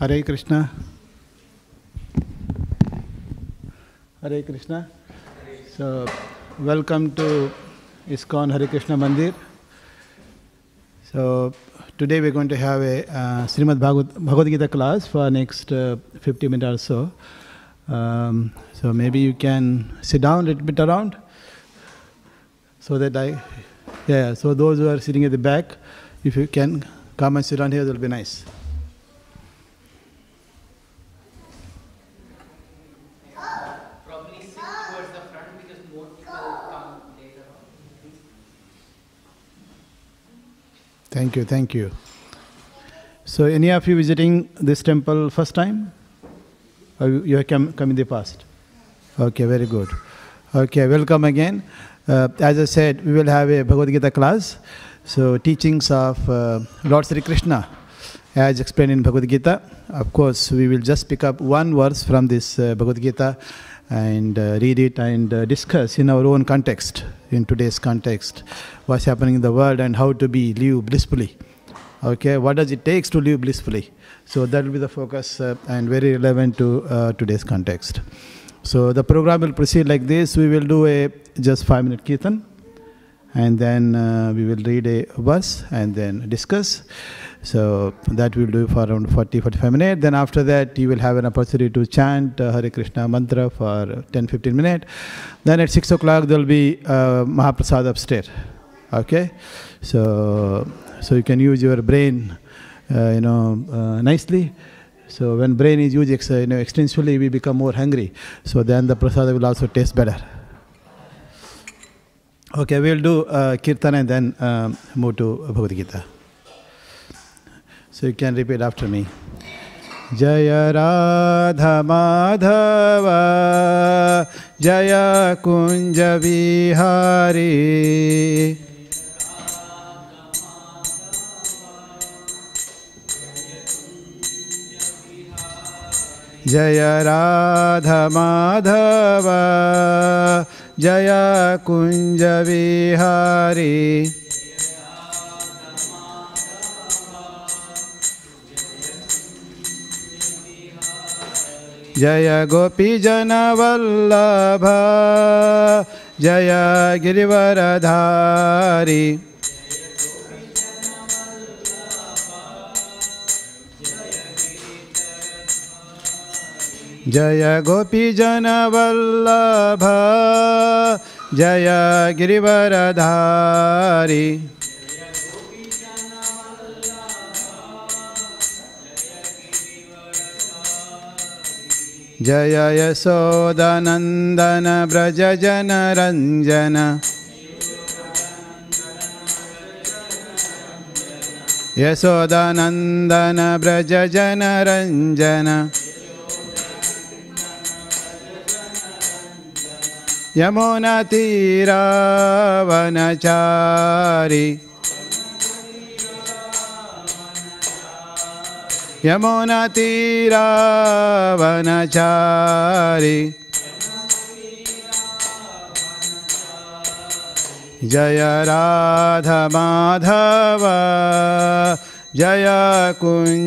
Hare Krishna. Hare Krishna. So welcome to ISKCON Hare Krishna mandir so today we going to have a Shrimad Bhagavat Bhagavad Gita class for next fifty minute also so may be you can sit down little bit around so that I Yeah, so those who are sitting at the back, if you can come and sit down here, it will be. Thank you, thank you. So, any of you visiting this temple first time? Or you you have come, come in the past? Okay, very good. Okay, welcome again. Uh, as I said, we will have a Bhagavad Gita class. So, teachings of uh, Lord Sri Krishna, as explained in Bhagavad Gita. Of course, we will just pick up one verse from this uh, Bhagavad Gita and uh, read it and uh, discuss in our own context, in today's context, what's happening in the world and how to be live blissfully. Okay, what does it takes to live blissfully? So that will be the focus uh, and very relevant to uh, today's context. So the program will proceed like this. We will do a just five minute kirtan, and then uh, we will read a verse and then discuss. So that we'll do for around 40 45 minutes. Then after that, you will have an opportunity to chant uh, Hare Krishna mantra for 10 15 minutes. Then at 6 o'clock, there will be uh, Mahaprasad upstairs. Okay, so so you can use your brain, uh, you know, uh, nicely. So when brain is used, you know, extensively, we become more hungry. So then the prasada will also taste better. Okay, we'll do uh, kirtan and then um, move to Bhagavad Gita. So you can repeat after me. जय राधा माधव जय कुञ्ज विहारी जय राधा माधव जय कुंज विहारी। जय गोपी जनवल्लभ जय गिरिवरधारी। जय गोपीजनवल्लभ जय गिरिवरधारी। जय यशोदनन्दन व्रज जनरञ्जन यशोदनन्दन व्रज जनरञ्जन यमुनतीरावनचारि यमुनतीरावनचारि जय राधमाधव जय कुञ्जविहारी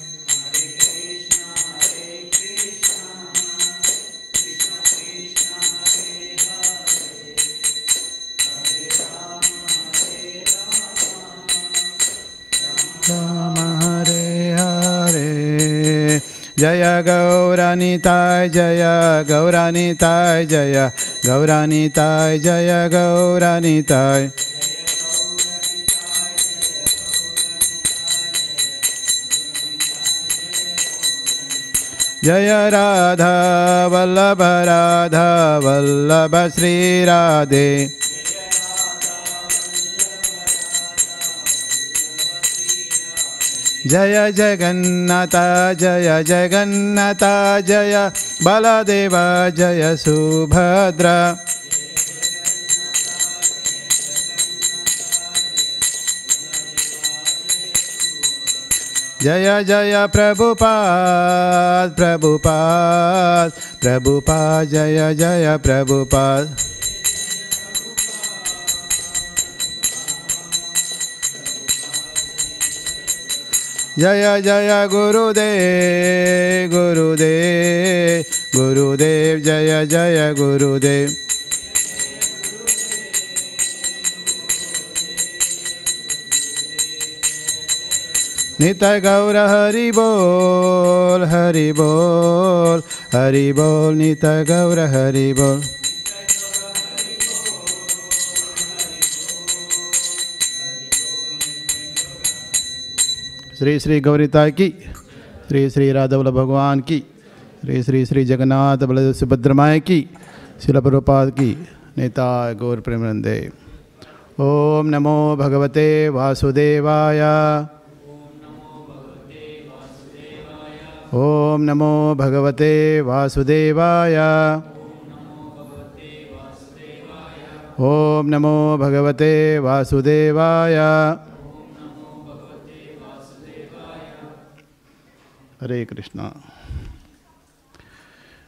जय गौरानिताय जय गौरानिताय जय गौरानिताय जय गौरानिताय जय राधा वल्लभ राधा वल्लभ, श्री राधे। जय जगन्नाथ जय जगन्नाथ, जय बलदेव, जय सुभद्रा। जय जय प्रभुपाद प्रभुपाद प्रभुपाद, जय जय प्रभुपाद। जय जय गुरुदेव गुरुदेव गुरुदेव जय जय गुरुदेव नित्य गौर हरि बोल हरि बोल हरि बोल नित्य गौर हरि बोल श्री श्री गौरीता की, श्री श्री राधवल भगवान की, श्री श्री श्री जगन्नाथ बलदेव सुभद्रमाय की, शिल प्रभुपाद की, नेता गौर प्रेमनंदे। ओम नमो भगवते वासुदेवाय। ओम नमो भगवते वासुदेवाय। ओम नमो भगवते वासुदेवाय। Hare Krishna.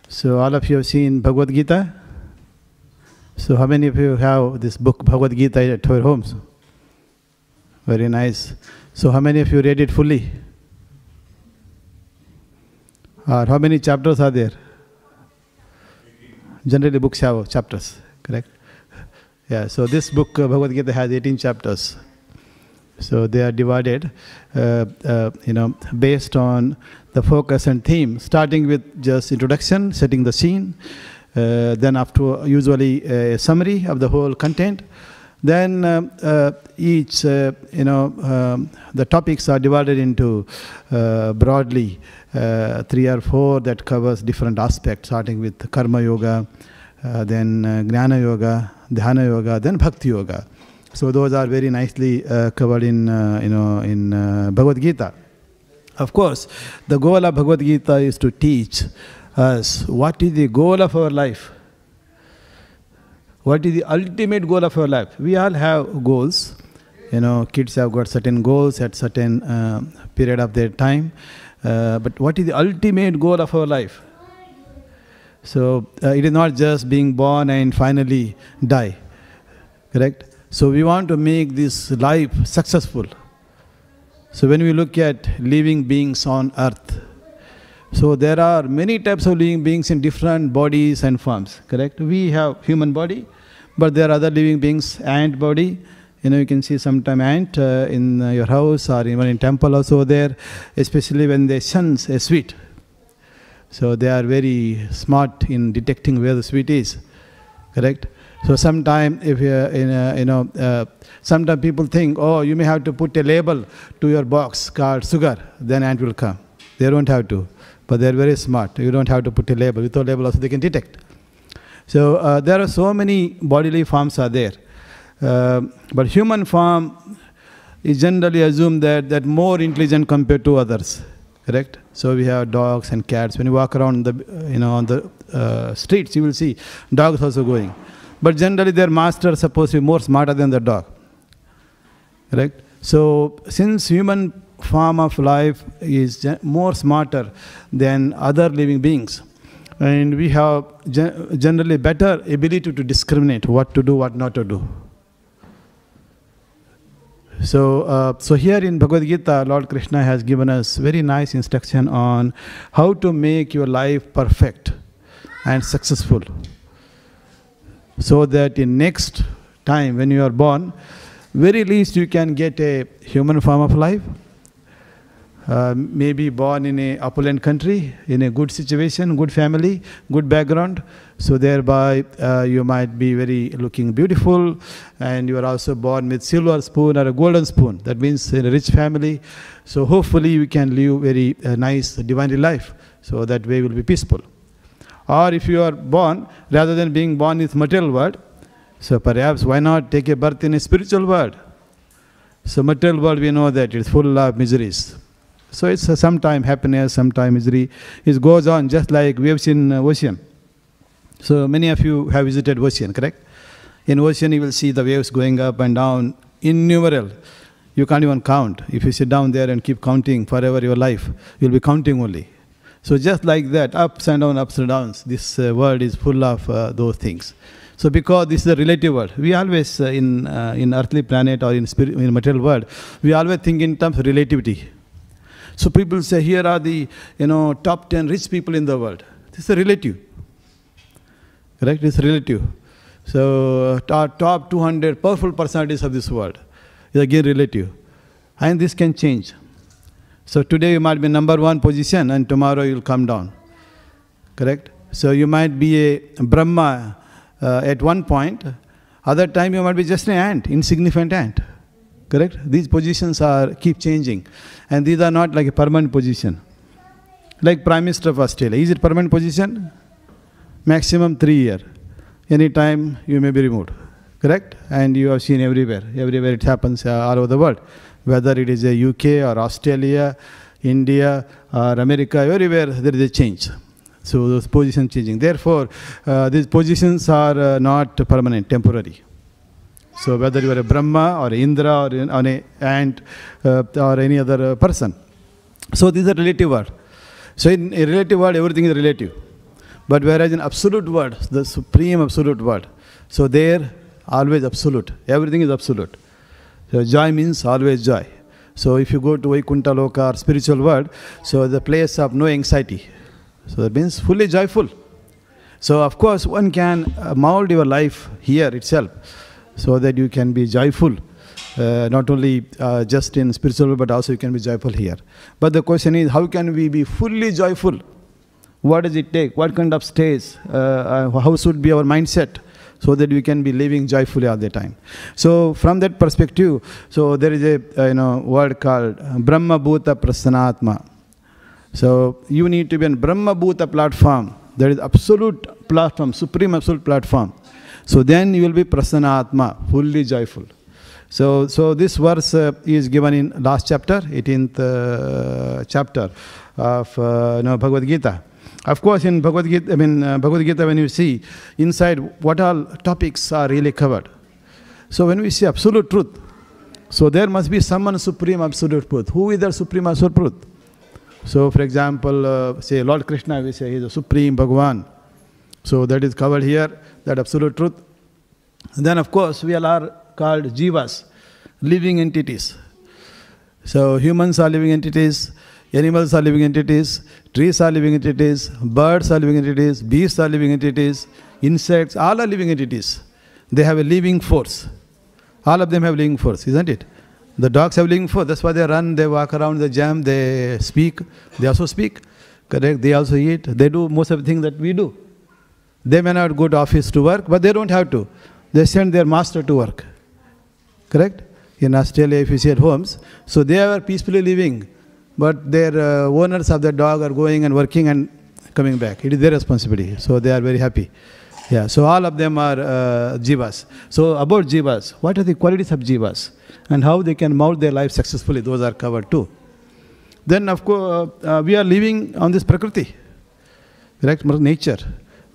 So, all of you have seen Bhagavad Gita? So, how many of you have this book Bhagavad Gita at your homes? Very nice. So, how many of you read it fully? Or how many chapters are there? Generally, books have chapters, correct? Yeah, so this book, uh, Bhagavad Gita, has 18 chapters. So they are divided, uh, uh, you know, based on the focus and theme, starting with just introduction, setting the scene, uh, then after usually a summary of the whole content. Then uh, uh, each, uh, you know, um, the topics are divided into uh, broadly uh, three or four that covers different aspects, starting with karma yoga, then uh, jnana yoga, dhyana yoga, then bhakti yoga. So those are very nicely covered in, you know, in Bhagavad Gita. Of course, the goal of Bhagavad Gita is to teach us what is the goal of our life. What is the ultimate goal of our life? We all have goals. You know, kids have got certain goals at certain uh, period of their time. Uh, but what is the ultimate goal of our life? So uh, it is not just being born and finally die. Correct? So we want to make this life successful. So when we look at living beings on earth, so there are many types of living beings in different bodies and forms, correct? We have human body, but there are other living beings, ant body. You know, you can see sometime ant uh, in uh, your house or even in temple also there, especially when they sense a sweet. So they are very smart in detecting where the sweet is, correct? So sometime if you in a, you know, uh, sometimes people think, oh, you may have to put a label to your box called sugar, then ant will come. They don't have to, but they're very smart. You don't have to put a label. Without label also they can detect. So uh, there are so many bodily forms are there, uh, but human form is generally assumed that that more intelligent compared to others. Correct. So we have dogs and cats. When you walk around the you know on the uh, streets, you will see dogs also going. But generally, their master is supposed to be more smarter than the dog. Correct? So, since human form of life is more smarter than other living beings, and we have generally better ability to discriminate what to do, what not to do. So, uh, so here in Bhagavad Gita, Lord Krishna has given us very nice instruction on how to make your life perfect and successful so that in next time when you are born, very least you can get a human form of life. Uh, maybe born in a opulent country, in a good situation, good family, good background. So thereby uh, you might be very looking beautiful, and you are also born with silver spoon or a golden spoon. That means in a rich family. So hopefully you can live very uh, nice divine life. So that way will be peaceful. Or if you are born, rather than being born in material world, so perhaps why not take a birth in a spiritual world? So material world we know that it's full of miseries. So it's sometime happiness, sometime misery. It goes on just like we have seen ocean. So many of you have visited ocean, correct? In ocean you will see the waves going up and down, innumerable. You can't even count. If you sit down there and keep counting forever your life, you'll be counting only. So just like that, ups and downs, ups and downs, this uh, world is full of uh, those things. So because this is a relative world, we always uh, in uh, in earthly planet or in spirit, in material world, we always think in terms of relativity. So people say here are the you know top ten rich people in the world. This is a relative. Correct? It's relative. So uh, top 200 powerful personalities of this world is again relative, and this can change. So today you might be number one position and tomorrow you'll come down. Correct? So you might be a Brahma uh, at one point, other time you might be just an ant, insignificant ant. Correct? These positions are keep changing. And these are not like a permanent position. Like Prime Minister of Australia. Is it permanent position? Maximum three year. Any time you may be removed. Correct? And you have seen everywhere. Everywhere it happens uh, all over the world whether it is a UK or Australia, India or America, everywhere there is a change. So those positions changing. Therefore, uh, these positions are uh, not permanent, temporary. So whether you are a Brahma or Indra or an ant uh, or any other uh, person. So these are relative word. So in a relative word, everything is relative. But whereas in absolute word, the supreme absolute word, so there always absolute. Everything is absolute. So joy means always joy. So if you go to Vaikuntha Loka or spiritual world, so the place of no anxiety. So that means fully joyful. So of course one can uh, mold your life here itself so that you can be joyful. Uh, not only uh, just in spiritual world, but also you can be joyful here. But the question is how can we be fully joyful? What does it take? What kind of stage? Uh, uh how should be our mindset? So that we can be living joyfully all the time. So from that perspective, so there is a uh, you know word called Brahma Bhuta Prasanatma. So you need to be on Brahma Bhuta platform. There is absolute platform, supreme absolute platform. So then you will be Prasanatma, fully joyful. So, so this verse uh, is given in last chapter, 18th uh, chapter of uh, you know, Bhagavad Gita. Of course, in Bhagavad Gita, I mean, uh, Bhagavad Gita, when you see inside what all topics are really covered. So when we see absolute truth, so there must be someone supreme absolute truth. Who is the supreme absolute truth? So, for example, uh, say Lord Krishna, we say he is the supreme Bhagavan. So that is covered here, that absolute truth. And then, of course, we all are called jivas, living entities. So humans are living entities, Animals are living entities, trees are living entities, birds are living entities, beasts are living entities, insects, all are living entities. They have a living force. All of them have living force, isn't it? The dogs have living force. That's why they run, they walk around, they jump, they speak. They also speak. Correct? They also eat. They do most of the things that we do. They may not go to office to work, but they don't have to. they send their master to work. Correct? In Australia, if you see at homes, so they are peacefully living, but their uh, owners of the dog are going and working and coming back. It is their responsibility. So they are very happy. Yeah, so all of them are uh, jivas. So about jivas, what are the qualities of jivas and how they can mold their life successfully? Those are covered too. Then, of course, uh, we are living on this prakriti, correct? Nature.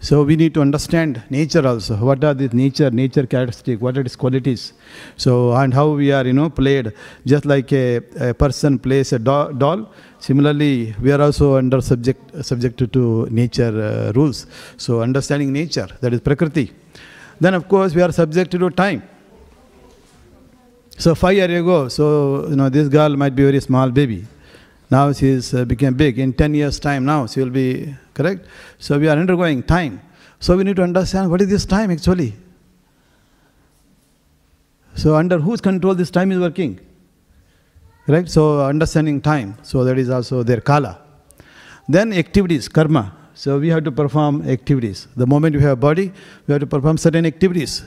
So we need to understand nature also. What are the nature, nature characteristic? What are its qualities? So and how we are, you know, played. Just like a, a person plays a do- doll. Similarly, we are also under subject subjected to nature uh, rules. So understanding nature, that is prakriti. Then of course we are subjected to time. So five years ago, so you know this girl might be very small baby. Now she is uh, became big. In ten years' time, now she will be correct. So we are undergoing time. So we need to understand what is this time actually. So under whose control this time is working? Correct. So understanding time. So that is also their kala. Then activities, karma. So we have to perform activities. The moment we have a body, we have to perform certain activities.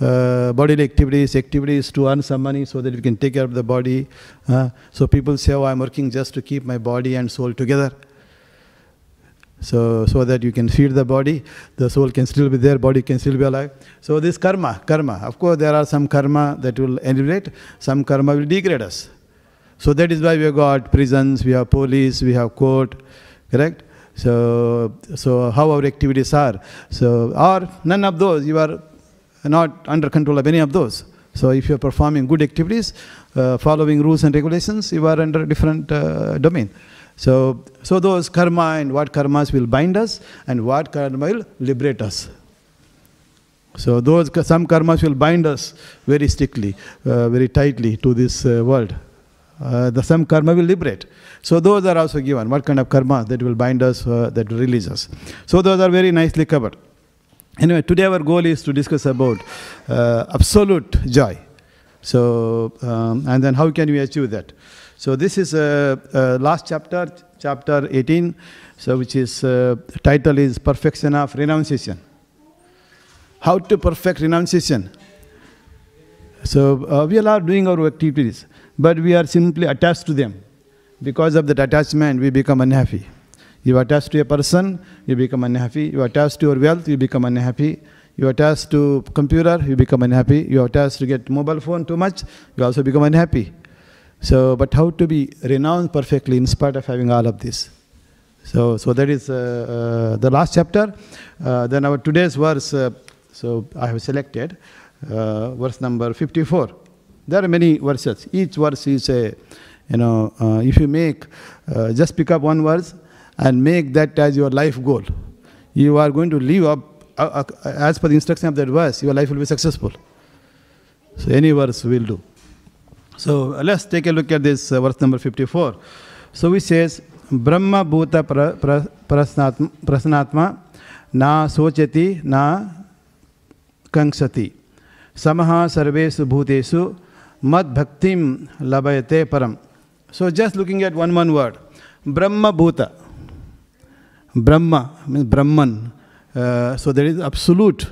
Uh, bodily activities, activities to earn some money so that we can take care of the body. Uh, so people say, oh, I'm working just to keep my body and soul together. So, so that you can feed the body, the soul can still be there, body can still be alive. So this karma, karma. Of course, there are some karma that will elevate, some karma will degrade us. So that is why we have got prisons, we have police, we have court, correct? So, so how our activities are. So, or none of those, you are not under control of any of those. So if you are performing good activities, uh, following rules and regulations, you are under different uh, domain. So, so those karma and what karmas will bind us and what karma will liberate us. So those some karmas will bind us very strictly, uh, very tightly to this uh, world. Uh, the some karma will liberate. So those are also given. What kind of karma that will bind us, uh, that will release us. So those are very nicely covered. Anyway, today our goal is to discuss about uh, absolute joy. So, um, and then how can we achieve that? So this is uh, uh, last chapter, chapter 18, so which is uh, title is perfection of renunciation. How to perfect renunciation? So uh, we are doing our activities, but we are simply attached to them. Because of that attachment, we become unhappy. You attach to a person, you become unhappy. You attach to your wealth, you become unhappy. You attach to computer, you become unhappy. You attach to get mobile phone too much, you also become unhappy. So, but how to be renounced perfectly in spite of having all of this? So, so that is uh, uh, the last chapter. Uh, then our today's verse. uh, so I have selected uh, verse number 54. There are many verses. Each verse is a, you know, uh, if you make, just pick up one verse and make that as your life goal. You are going to live up as per the instruction of that verse. Your life will be successful. So any verse will do. So let's take a look at this uh, verse number 54. So he says, Brahma Bhuta pra, pra, prasnatma, prasnatma na sochati na kangsati samaha sarvesu bhutesu mad bhaktim labayate param. So just looking at one one word, Brahma Bhuta. Brahma means Brahman. Uh, so there is absolute.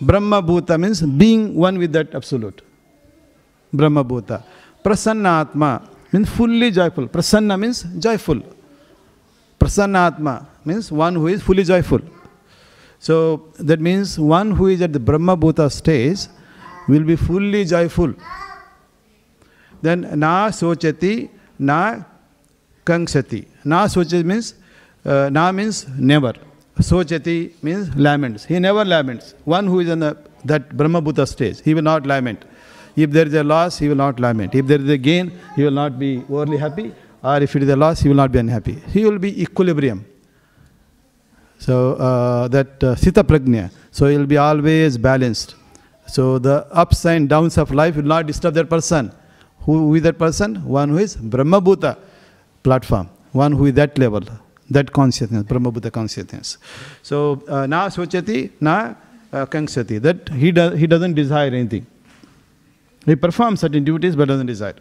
Brahma Bhuta means being one with that absolute. Brahmabhuta. Prasanna atma mean fully joyful prasanna means joyful prasanna atma means one who is fully joyful so that means one who is at the brahmabhuta stage will be fully joyful then na shochati, na kankshati na shoch means na means never shochati means laments he never laments one who is in that brahmabhuta stage he will not lament If there is a loss, he will not lament. If there is a gain, he will not be overly happy. Or if it is a loss, he will not be unhappy. He will be equilibrium. So uh, that uh, Sthita Prajna. So he will be always balanced. So the ups and downs of life will not disturb that person. Who, who is that person? One who is Brahma Bhuta platform. One who is that level, that consciousness, Brahma Bhuta consciousness. So uh, na sochati, na uh, kangsati. That he, do, he doesn't desire anything. He performs certain duties but doesn't desire.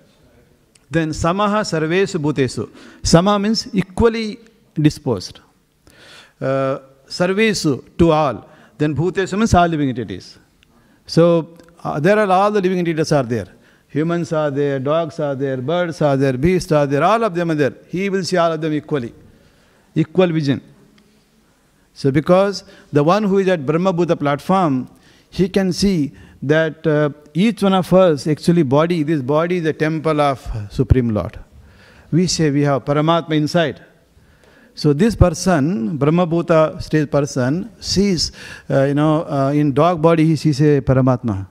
Then samaha sarvesu bhutesu. Sama means equally disposed. Uh, sarvesu to all. Then bhutesu means all living entities. So uh, there are all the living entities are there. Humans are there, dogs are there, birds are there, beasts are there, all of them are there. He will see all of them equally. Equal vision. So because the one who is at Brahma Bhuta platform, he can see that uh, each one of us actually body, this body is a temple of Supreme Lord. We say we have Paramatma inside. So this person, Brahma Bhuta stage person, sees, uh, you know, uh, in dog body he sees a Paramatma.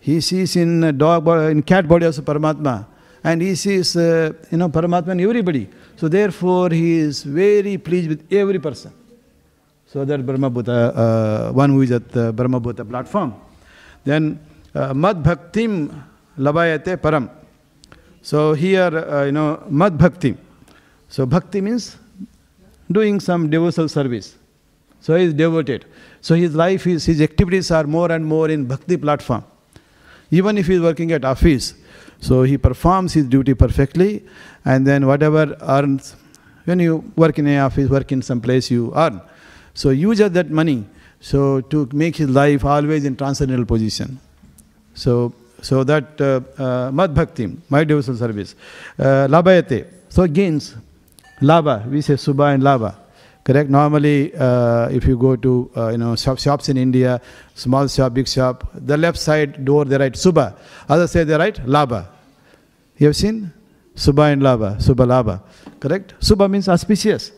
He sees in dog body, in cat body also Paramatma. And he sees, uh, you know, Paramatma in everybody. So therefore he is very pleased with every person. So that Brahma Bhuta, uh, one who is at the Brahma Bhuta platform. Then uh, Mad Bhaktim Labayate Param. So here, uh, you know, Mad Bhakti. So Bhakti means doing some devotional service. So he is devoted. So his life is, his activities are more and more in Bhakti platform. Even if he is working at office, so he performs his duty perfectly, and then whatever earns, when you work in an office, work in some place, you earn. So use that money so to make his life always in transcendental position. So so that uh, uh, Mad Bhakti, my devotional service. Uh, so gains. Labha, we say Subha and Labha. Correct? Normally, uh, if you go to uh, you know shop, shops in India, small shop, big shop, the left side door they write Subha, other side they write Labha. You have seen Subha and Labha, Subha Labha. Correct? Subha means auspicious.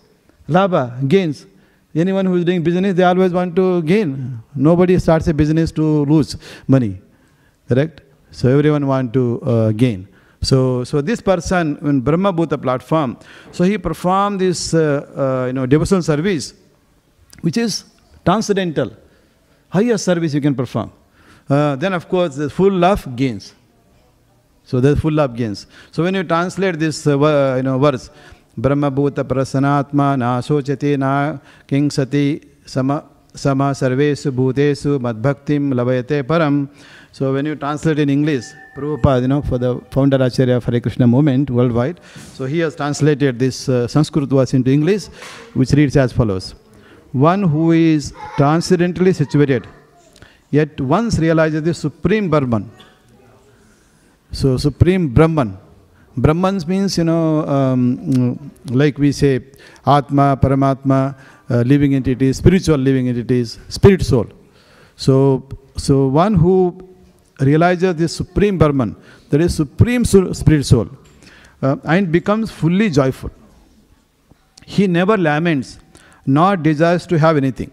Labha, gains. Anyone who is doing business, they always want to gain. Nobody starts a business to lose money. Correct? So everyone want to uh, gain. So, so this person in Brahma Bhuta platform, so he performed this, uh, uh, you know, devotional service, which is transcendental, highest service you can perform. Uh, then of course the full love gains. So the full love gains. So when you translate this, uh, you know, verse, Bhuta Prasanatma na sochate na kingsati sama sama sarvesu bhutesu madbhaktim lavayate param. So when you translate in English, Prabhupada, you know, for the founder Acharya of Hare Krishna movement worldwide, so he has translated this uh, Sanskrit verse into English, which reads as follows. One who is transcendently situated, yet once realizes the Supreme Brahman. So Supreme Brahman. Brahmans means, you know, um, like we say, Atma, Paramatma, uh, living entities, spiritual living entities, spirit soul. So, so one who realizes this supreme Brahman, that is supreme spirit soul, uh, and becomes fully joyful. He never laments, nor desires to have anything.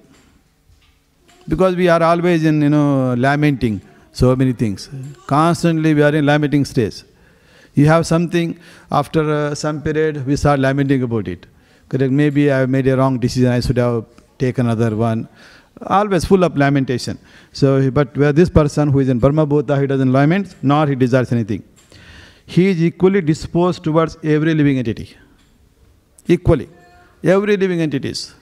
Because we are always in, you know, lamenting so many things. Constantly we are in lamenting stage. You have something, after uh, some period, we start lamenting about it. Correct? Maybe I have made a wrong decision, I should have taken another one. Always full of lamentation. So, but where this person who is in Brahma Bhuta, he doesn't lament, nor he desires anything. He is equally disposed towards every living entity. Equally. Every living entities.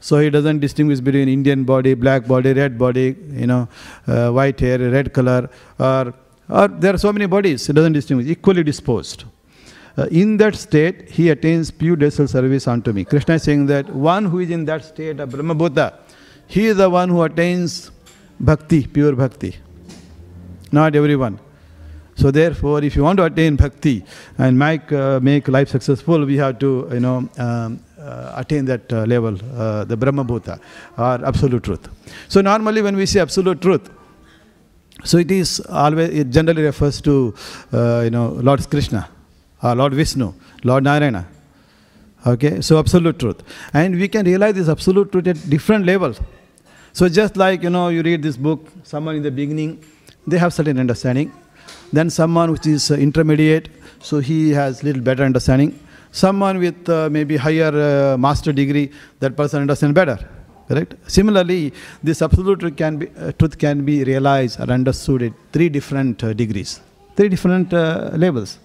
So he doesn't distinguish between Indian body, black body, red body, you know, uh, white hair, red color, or or there are so many bodies, it doesn't distinguish, equally disposed. Uh, in that state, he attains pure devotional service unto me. Krishna is saying that one who is in that state of Brahma Bhuta, he is the one who attains bhakti, pure bhakti. Not everyone. So therefore, if you want to attain bhakti and make, uh, make life successful, we have to, you know, um, uh, attain that uh, level, uh, the Brahma Bhuta, or absolute truth. So normally when we say absolute truth, so it is always, it generally refers to, uh, you know, Lord Krishna, or Lord Vishnu, Lord Narayana. Okay, so absolute truth. And we can realize this absolute truth at different levels. So just like, you know, you read this book, someone in the beginning, they have certain understanding. Then someone which is uh, intermediate, so he has little better understanding. Someone with uh, maybe higher uh, master degree, that person understands better. Correct? Similarly, this absolute truth can be, uh, truth can be realized or understood at three different uh, degrees, three different uh, levels.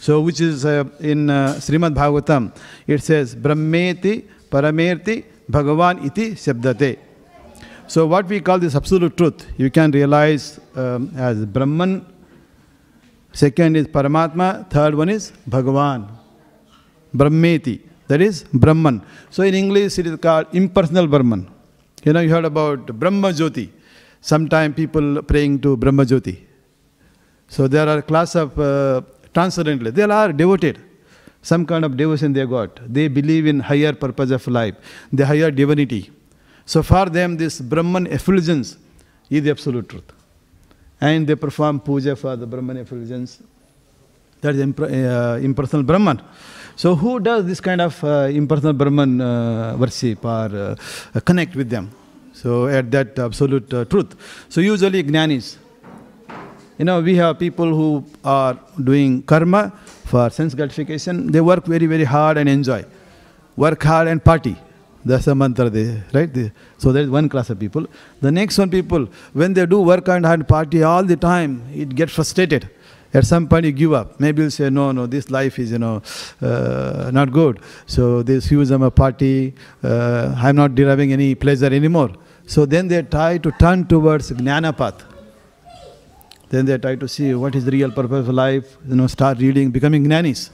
So, which is uh, in uh, Srimad Bhagavatam, it says, Brahmeti Paramerti Bhagavan iti Shabdate. So, what we call this absolute truth, you can realize um, as Brahman, second is Paramatma, third one is Bhagavan. Brahmeti. That is Brahman. So in English it is called impersonal Brahman. You know, you heard about Brahma Jyoti. Sometime people praying to Brahma Jyoti. So there are class of uh, transcendentalists. They are devoted. Some kind of devotion they got. They believe in higher purpose of life, the higher divinity. So for them, this Brahman effulgence is the absolute truth. And they perform puja for the Brahman effulgence. That is imp- uh, impersonal Brahman. So who does this kind of uh, impersonal Brahman uh, worship or uh, connect with them? So at that absolute truth. So usually jnanis. You know, we have people who are doing karma for sense gratification. They work very, very hard and enjoy. Work hard and party. That's the mantra, they, right? They, so there is one class of people. The next one people, when they do work and hard party all the time, it gets frustrated. At some point you give up. Maybe you'll say, no, no, this life is, you know, uh, not good. So this huge of party, uh, I'm not deriving any pleasure anymore. So then they try to turn towards jnana path. Then they try to see what is the real purpose of life, you know, start reading, becoming jnanis.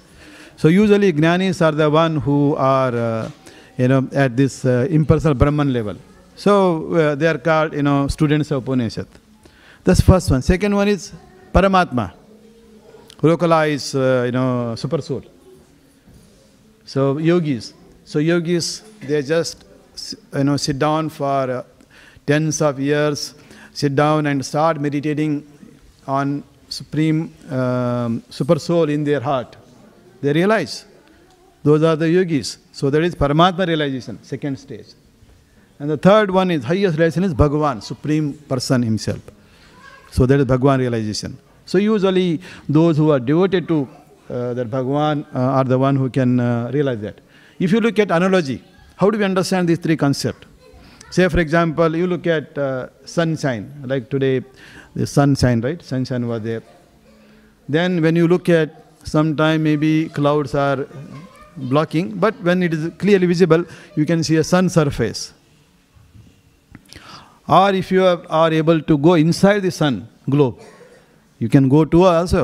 So usually jnanis are the one who are, uh, you know, at this uh, impersonal Brahman level. So uh, they are called, you know, students of Upanishad. That's first one. Second one is Paramatma. Localized, uh, you know, super soul. So yogis. So yogis, they just, you know, sit down for uh, tens of years, sit down and start meditating on supreme um, super soul in their heart. They realize those are the yogis. So that is Paramatma realization, second stage. And the third one is highest realization is Bhagavan, supreme person himself. So that is Bhagavan realization. So usually those who are devoted to uh, that Bhagavan uh, are the one who can uh, realize that. If you look at analogy, how do we understand these three concepts? Say for example, you look at uh, sunshine, like today the sunshine, right? Sunshine was there. Then when you look at sometime maybe clouds are blocking, but when it is clearly visible, you can see a sun surface. Or if you are able to go inside the sun globe, you can go to also.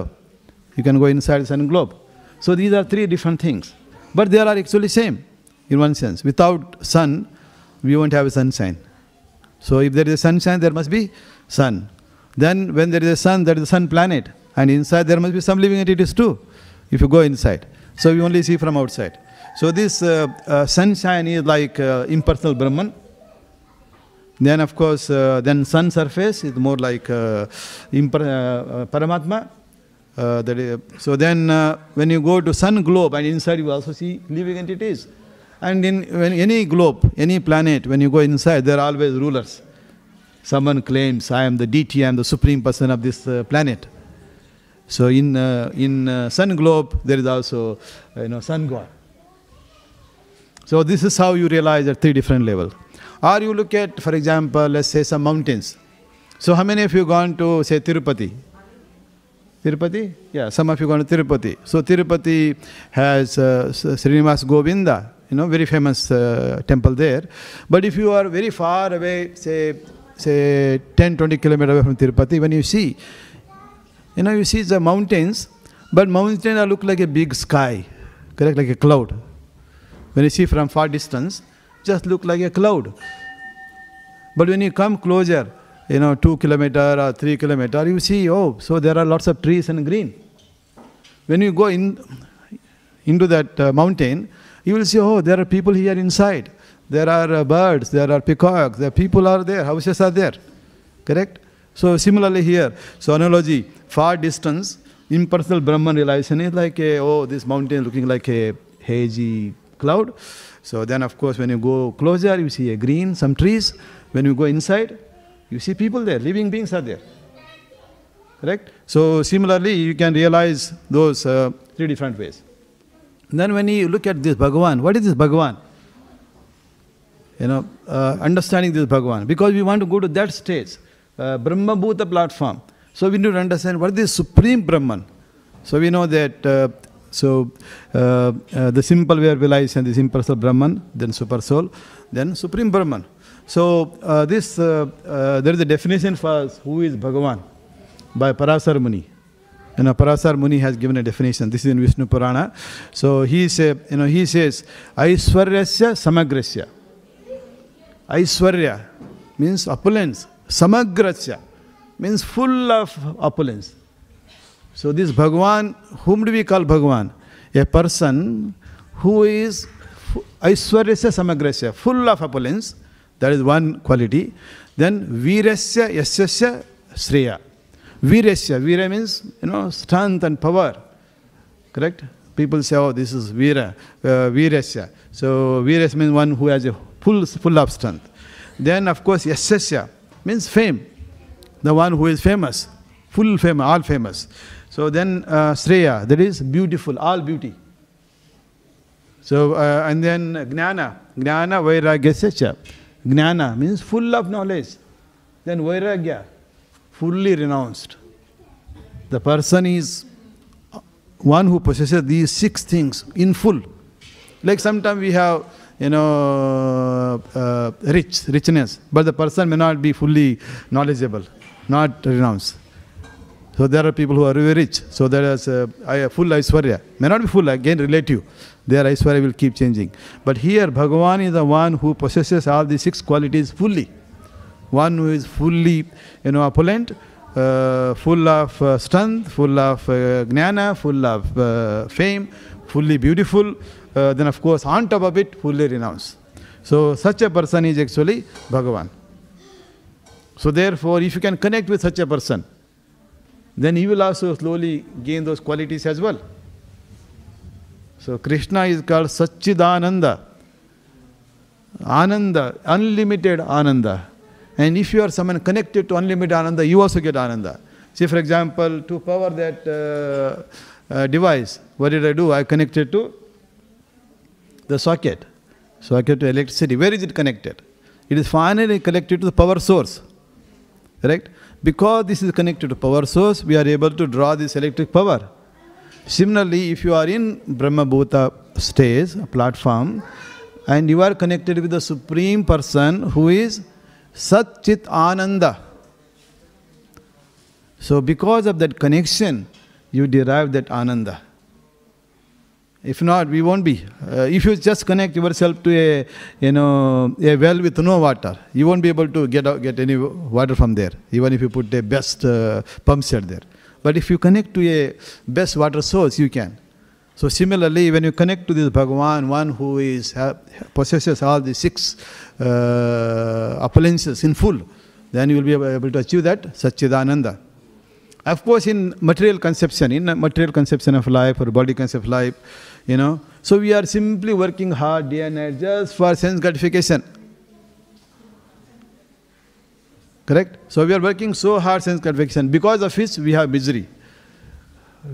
You can go inside sun globe. So these are three different things. But they are actually same in one sense. Without sun, we won't have a sunshine. So if there is a sunshine, there must be sun. Then when there is a sun, there is a sun planet. And inside there must be some living entities too, if you go inside. So we only see from outside. So this uh, uh, sunshine is like uh, impersonal Brahman. Then of course, uh, then sun surface is more like uh, uh, Paramatma. Uh, so then when you go to sun globe and inside you also see living entities. And in when any globe, any planet, when you go inside, there are always rulers. Someone claims, I am the deity, I am the supreme person of this uh, planet. So in, uh, in uh, sun globe, there is also, you know, sun god. So this is how you realize at three different levels. Or you look at, for example, let's say some mountains. So how many of you gone to, say, Tirupati? Tirupati? Yeah, some of you gone to Tirupati. So Tirupati has uh, Srinivas Govinda, you know, very famous uh, temple there. But if you are very far away, say, say 10, 20 kilometers away from Tirupati, when you see, you know, you see the mountains, but mountains look like a big sky, correct, like a cloud. When you see from far distance, just look like a cloud. But when you come closer, you know, two kilometer or three kilometer, you see, oh, so there are lots of trees and green. When you go in into that uh, mountain, you will see, oh, there are people here inside. There are uh, birds, there are peacocks, there people are there, houses are there. Correct? So similarly here, so analogy, far distance, impersonal Brahman realization is like a, oh, this mountain looking like a hazy cloud. So then of course when you go closer, you see a green, some trees. When you go inside, you see people there, living beings are there. Correct? So similarly, you can realize those uh, three different ways. Then when you look at this Bhagavan, what is this Bhagavan? You know, uh, understanding this Bhagavan. Because we want to go to that stage, uh, Brahma Bhuta platform. So we need to understand what is this Supreme Brahman. So we know that, uh, so uh, uh, the simple way of realization is impersonal Brahman, then Super Soul, then Supreme Brahman. So uh, this, uh, uh, there is a definition for us, who is Bhagavan by Parasar Muni. You know, Parasar Muni has given a definition. This is in Vishnu Purana. So he say, you know, he says, Aishwaryasya Samagrasya. Aishwarya means opulence, Samagrasya means full of opulence. So this Bhagwan, whom do we call Bhagwan? A person who is Aishwaryasya Samagrasya, full of opulence. That is one quality. Then Virasya Yasyasya Sreya. Virasya, Vira means, you know, strength and power. Correct? People say, oh, this is Vira, uh, Virasya. So Virasya means one who has a full, full of strength. Then, of course, Yasyasya means fame. The one who is famous, full fame, all famous. So then uh, Sreya, that is beautiful, all beauty. So, uh, and then Gnana, Gnana Vairagyasya cha. Gnana means full of knowledge. Then Vairagya, fully renounced. The person is one who possesses these six things in full. Like sometimes we have, you know, uh, rich, richness, but the person may not be fully knowledgeable, not renounced. So there are people who are very rich. So there is a, a full Aishwarya. May not be full, again relative. Their Aishwarya will keep changing. But here Bhagavan is the one who possesses all the six qualities fully. One who is fully, you know, opulent, uh, full of uh, strength, full of uh, jnana, full of uh, fame, fully beautiful. Uh, then of course on top of it, fully renounced. So such a person is actually Bhagavan. So therefore, if you can connect with such a person, then he will also slowly gain those qualities as well. So Krishna is called Satchidananda. Ananda, unlimited Ananda. And if you are someone connected to unlimited Ananda, you also get Ananda. See, for example, to power that uh, uh, device, what did I do? I connected to the socket. Socket to electricity. Where is it connected? It is finally connected to the power source. Correct? Because this is connected to power source, we are able to draw this electric power. Similarly, if you are in Brahma Bhuta stage, a platform, and you are connected with the Supreme Person who is Sat Chit Ananda. So, because of that connection, you derive that Ananda. If not, we won't be. Uh, if you just connect yourself to a, you know, a well with no water, you won't be able to get out, get any water from there. Even if you put the best uh, pump set there. But if you connect to a best water source, you can. So similarly, when you connect to this Bhagavan, one who is possesses all the six uh, opulences in full, then you will be able to achieve that Satchidananda. Of course, in material conception, in material conception of life or body concept of life, you know, so we are simply working hard day and night just for sense gratification. Correct? So we are working so hard sense gratification. Because of which we have misery.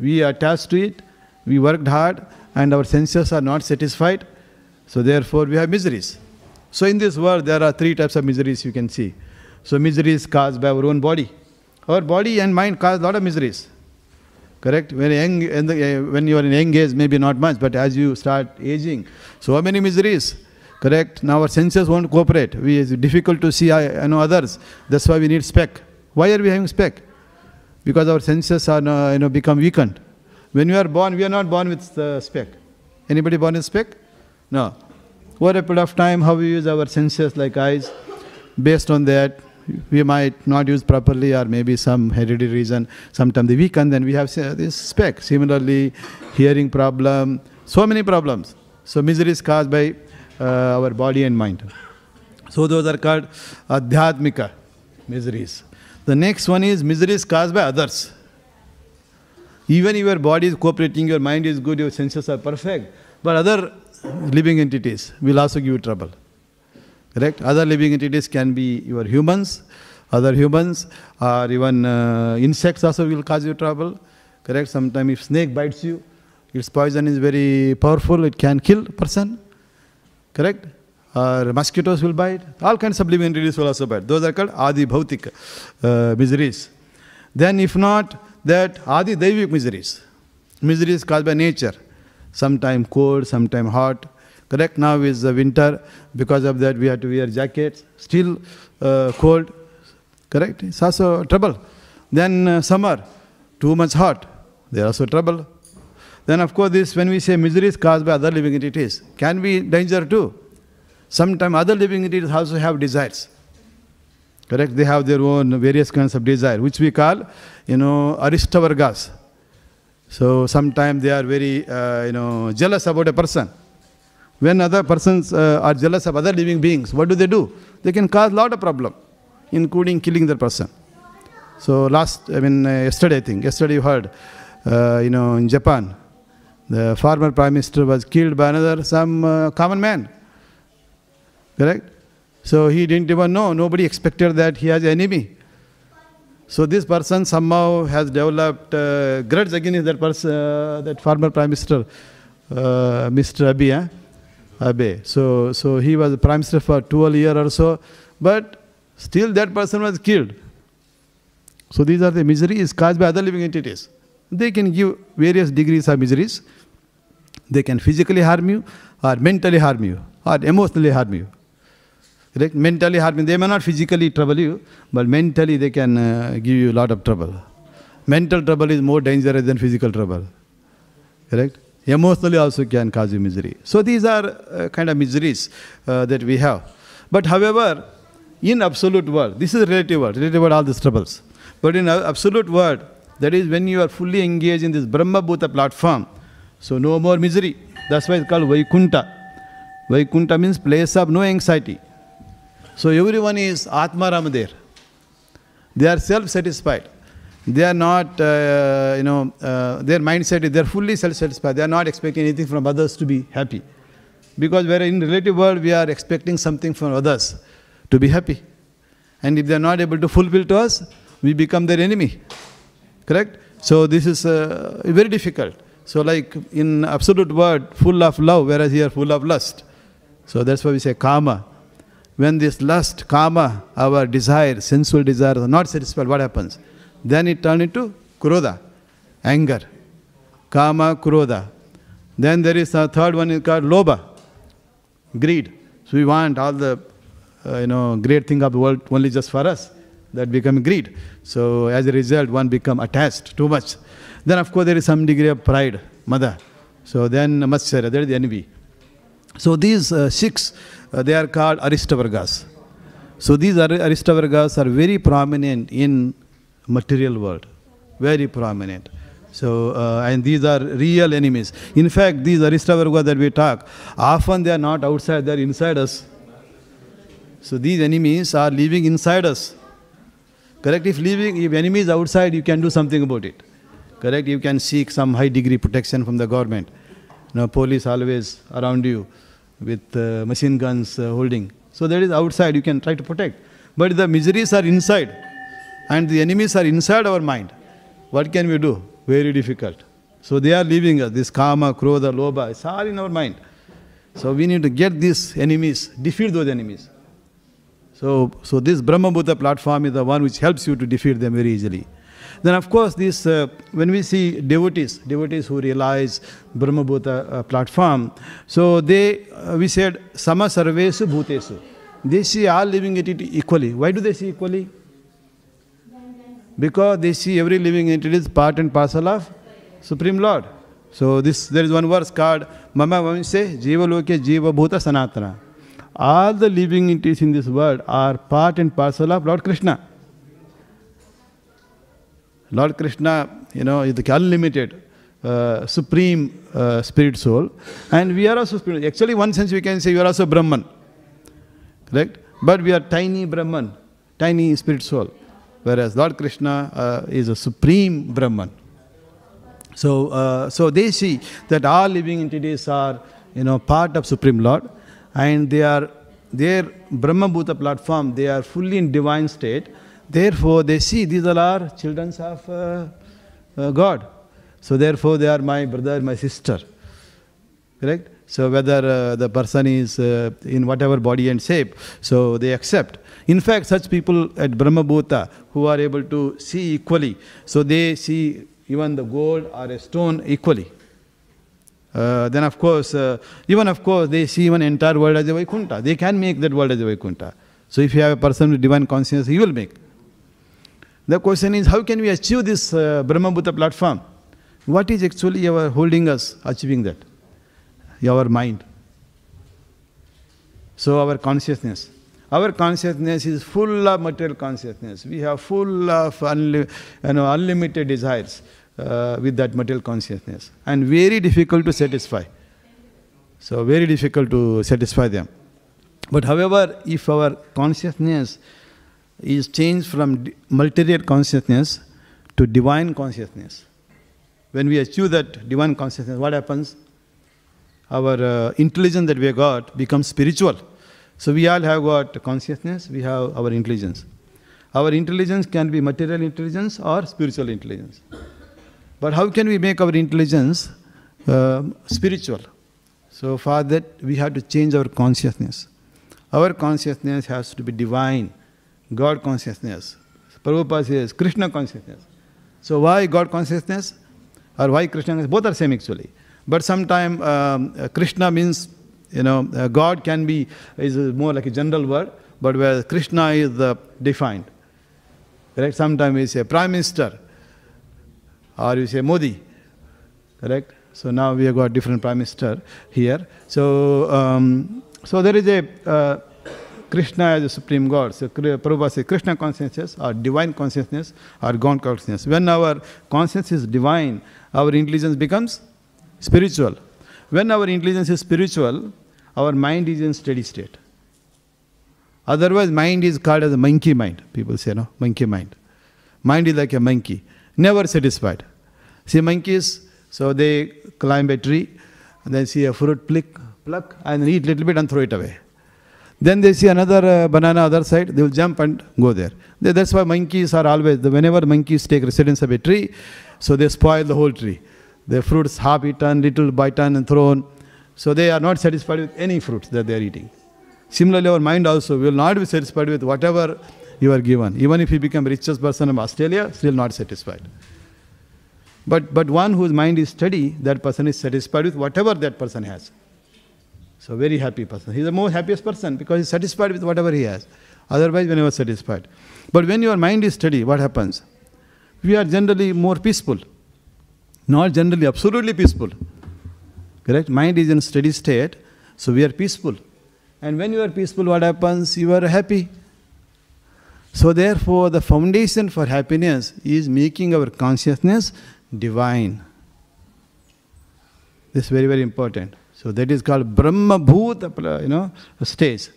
We are attached to it, we worked hard, and our senses are not satisfied. So therefore we have miseries. So in this world there are three types of miseries you can see. So miseries caused by our own body. Our body and mind cause a lot of miseries. Correct? When, young, the, when you are in young age, maybe not much, but as you start aging, so many miseries. Correct? Now our senses won't cooperate. We, it's difficult to see I, I know others. That's why we need spec. Why are we having spec? Because our senses are uh, you know, become weakened. When we are born, we are not born with uh, spec. Anybody born with spec? No. Over a period of time, how we use our senses like eyes, based on that, we might not use properly or maybe some hereditary reason, sometimes they weaken, then we have this spec. Similarly, hearing problem, so many problems. So misery is caused by uh, our body and mind. So those are called adhyatmika miseries. The next one is miseries caused by others. Even if your body is cooperating, your mind is good, your senses are perfect, but other living entities will also give you trouble. Correct? Other living entities can be your humans, other humans, or even uh, insects also will cause you trouble. Correct? Sometimes if snake bites you, its poison is very powerful, it can kill person. Correct? Or mosquitoes will bite. All kinds of living entities will also bite. Those are called Adi Bhautik uh, miseries. Then if not, that Adi Daivik miseries. Miseries caused by nature. Sometime cold, sometime hot. Correct? Now is the winter. Because of that, we have to wear jackets. Still uh, cold. Correct? It's also trouble. Then uh, summer, too much hot. There also trouble. Then of course this, when we say misery is caused by other living entities, can be danger too. Sometimes other living entities also have desires. Correct? They have their own various kinds of desire, which we call, you know, aristavargas. So sometimes they are very, uh, you know, jealous about a person. When other persons uh, are jealous of other living beings, what do they do? They can cause a lot of problem, including killing the person. So last, I mean, uh, yesterday I think, yesterday you heard, uh, you know, in Japan, the former prime minister was killed by another some uh, common man. Correct? So he didn't even know. Nobody expected that he has enemy. So this person somehow has developed uh, grudge against that person, uh, that former prime minister, uh, Mr. Abe. Eh? Abe. So, so he was prime minister for 12 years or so, but still that person was killed. So these are the miseries caused by other living entities. They can give various degrees of miseries. They can physically harm you, or mentally harm you, or emotionally harm you. Correct? Mentally harm you. They may not physically trouble you, but mentally they can uh, give you a lot of trouble. Mental trouble is more dangerous than physical trouble. Correct? Emotionally also can cause you misery. So these are uh, kind of miseries uh, that we have. But however, in absolute world, this is relative world, relative world, all these troubles. But in absolute world, that is when you are fully engaged in this Brahma Bhuta platform, so no more misery. That's why it's called Vaikuntha. Vaikuntha means place of no anxiety. So everyone is Atmaram there. They are self-satisfied. They are not, uh, you know, uh, their mindset is, they are fully self-satisfied. They are not expecting anything from others to be happy. Because we're in relative world, we are expecting something from others to be happy. And if they are not able to fulfill to us, we become their enemy. Correct? So this is uh, very difficult. So like in absolute word, full of love, whereas here full of lust. So that's why we say karma. When this lust, karma, our desire, sensual desires are not satisfied, what happens? Then it turned into krodha, anger. Kama, krodha. Then there is a third one is called lobha, greed. So we want all the, uh, you know, great thing of the world only just for us. That become greed. So as a result, one become attached too much. Then of course there is some degree of pride, mother. So then matsara, that is the envy. So these uh, six, uh, they are called aristavargas. So these ar- aristavargas are very prominent in material world, very prominent. So, uh, and these are real enemies. In fact, these aristavargas that we talk, often they are not outside, they are inside us. So these enemies are living inside us. Correct? If living, if enemy is outside, you can do something about it. Correct? You can seek some high degree protection from the government. You police always around you with uh, machine guns uh, holding. So that is outside, you can try to protect. But the miseries are inside and the enemies are inside our mind. What can we do? Very difficult. So they are leaving us. This karma, krodha, lobha, it's all in our mind. So we need to get these enemies, defeat those enemies. So, so this Brahma Bhuta platform is the one which helps you to defeat them very easily. Then of course this, uh, when we see devotees, devotees who realize Brahma Bhuta uh, platform, so they, uh, we said, Sama Sarvesu Bhutesu. They see all living entity equally. Why do they see equally? Because they see every living entity is part and parcel of Supreme Lord. So this, there is one verse called Mama Vamse Jiva Loke Jiva Bhuta Sanatana. All the living entities in this world are part and parcel of Lord Krishna. Lord Krishna, you know, is the unlimited, uh, supreme uh, spirit soul, and we are also spirit. Actually, one sense we can say we are also Brahman, correct? But we are tiny Brahman, tiny spirit soul, whereas Lord Krishna uh, is a supreme Brahman. So, uh, so they see that all living entities are, you know, part of Supreme Lord, and they are their Brahma Bhuta platform. They are fully in divine state Therefore, they see these are our children of uh, uh, God. So, therefore, they are my brother, my sister. Correct? So, whether uh, the person is uh, in whatever body and shape, so they accept. In fact, such people at Brahma Bhuta who are able to see equally, so they see even the gold or a stone equally. Uh, then, of course, uh, even of course, they see even entire world as a Vaikuntha. They can make that world as a Vaikuntha. So, if you have a person with divine consciousness, he will make. The question is, how can we achieve this uh, Brahma Bhuta platform? What is actually our holding us achieving that? Our mind. So our consciousness. Our consciousness is full of material consciousness. We have full of unli- you know, unlimited desires uh, with that material consciousness, and very difficult to satisfy. So very difficult to satisfy them. But however, if our consciousness is changed from material consciousness to divine consciousness, when we achieve that divine consciousness, what happens? Our uh, intelligence that we got becomes spiritual. So we all have got consciousness, we have our intelligence. Our intelligence can be material intelligence or spiritual intelligence. But how can we make our intelligence um spiritual? So for that we have to change our consciousness. Our consciousness has to be divine, God consciousness. Prabhupada says Krishna consciousness. So why God consciousness or why Krishna? Both are same actually. But sometimes um, uh, Krishna means you know uh, God can be is more like a general word, but where Krishna is uh, defined. Correct? Sometimes we say Prime Minister or you say Modi. Correct? So now we have got different Prime Minister here. So um, so there is a uh, Krishna as a supreme God. So Prabhupada says Krishna consciousness or divine consciousness or God consciousness. When our consciousness is divine, our intelligence becomes spiritual. When our intelligence is spiritual, our mind is in steady state. Otherwise, mind is called as a monkey mind. People say, no, monkey mind. Mind is like a monkey, never satisfied. See monkeys, so they climb a tree, and they see a fruit pluck, pluck and eat little bit and throw it away. Then they see another uh, banana other side, they will jump and go there. They- That's why monkeys are always, whenever monkeys take residence of a tree, so they spoil the whole tree. The fruits half eaten, little bitten and thrown. So they are not satisfied with any fruits that they are eating. Similarly, our mind also will not be satisfied with whatever you are given. Even if you become richest person of Australia, still not satisfied. But, but one whose mind is steady, that person is satisfied with whatever that person has. So very happy person. He's the most happiest person because he's satisfied with whatever he has. Otherwise, we are never satisfied. But when your mind is steady, what happens? We are generally more peaceful. Not generally, absolutely peaceful. Correct? Mind is in steady state, so we are peaceful. And when you are peaceful, what happens? You are happy. So therefore, the foundation for happiness is making our consciousness divine. This is very, very important. So that is called Brahma you know, stage.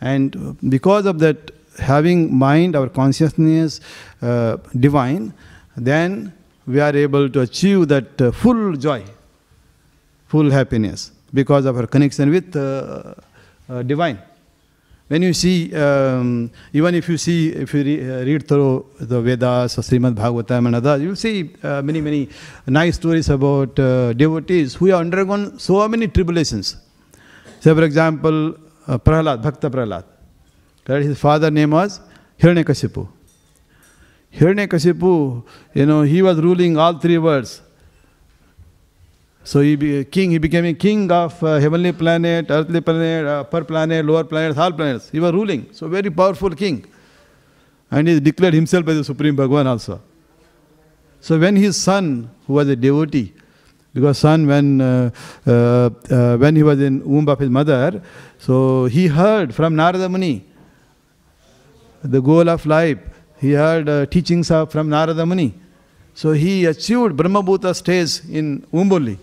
And because of that, having mind, our consciousness uh, divine, then we are able to achieve that uh, full joy, full happiness because of our connection with uh, uh, divine. When you see, um, even if you see, if you re- uh, read through the Vedas Srimad Bhagavatam and others, you see uh, many, many nice stories about uh, devotees who have undergone so many tribulations. Say, for example, uh, Prahlad, Bhakta Prahlad. His father name was Hiranyakashipu. Hiranyakashipu, you know, he was ruling all three worlds. So he be king. He became a king of uh, heavenly planet, earthly planet, upper planet, lower planets, all planets. He was ruling. So very powerful king, and he declared himself as the supreme Bhagwan also. So when his son, who was a devotee, because son when uh, uh, uh, when he was in womb of his mother, so he heard from Narada Muni the goal of life. He heard uh, teachings from Narada Muni. So he achieved Brahma Bhuta stage in Umboli.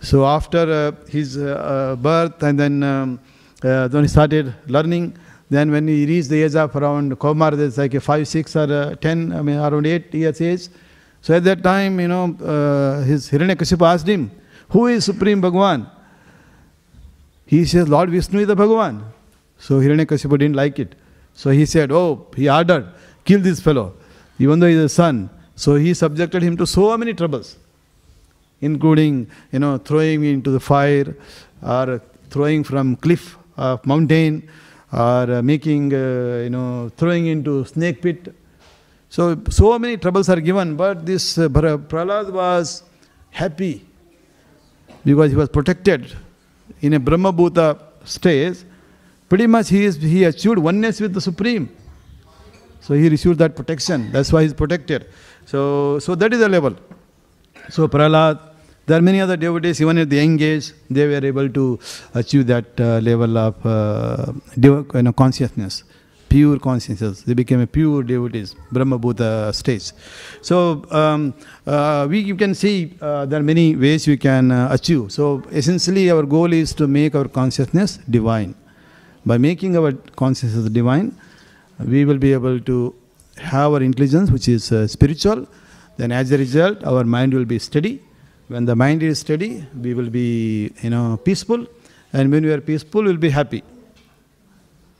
So after uh, his uh, uh, birth and then um, uh, when he started learning, then when he reached the age of around Komar, there's like a 5, 6 or uh, 10, I mean around 8 years age. So at that time, you know, uh, his Hiranyakashipu asked him, who is Supreme Bhagwan? He says, Lord Vishnu is the Bhagwan. So Hiranyakashipu didn't like it. So he said, oh, he ordered, kill this fellow, even though he is a son. So he subjected him to so many troubles including you know throwing into the fire or throwing from cliff of mountain or making uh, you know throwing into snake pit so so many troubles are given but this uh, prahlad was happy because he was protected in a brahma bhuta stage pretty much he is he achieved oneness with the supreme so he received that protection that's why he is protected so so that is the level so Prahlad, There are many other devotees, even at the young age, they were able to achieve that uh, level of uh, you know, consciousness, pure consciousness. They became a pure devotees, Brahma Bhuta stage. So um, uh, we you can see uh, there are many ways we can uh, achieve. So essentially, our goal is to make our consciousness divine. By making our consciousness divine, we will be able to have our intelligence, which is uh, spiritual. Then, as a result, our mind will be steady. When the mind is steady, we will be, you know, peaceful. And when we are peaceful, we'll be happy.